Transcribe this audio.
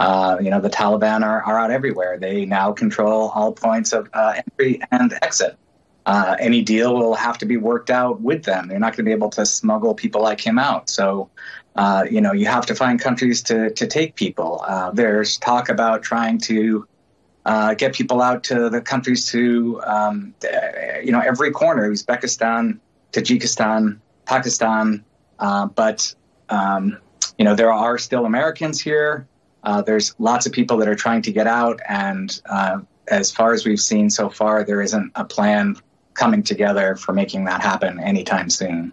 Uh, you know, the Taliban are, are out everywhere. They now control all points of uh, entry and exit. Uh, any deal will have to be worked out with them. They're not going to be able to smuggle people like him out. So, uh, you know, you have to find countries to, to take people. Uh, there's talk about trying to uh, get people out to the countries to, um, you know, every corner Uzbekistan, Tajikistan, Pakistan. but, um, you know, there are still Americans here. Uh, there's lots of people that are trying to get out, and uh, as far as we've seen so far, there isn't a plan coming together for making that happen anytime soon.